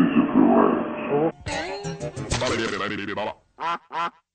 Music Revenge.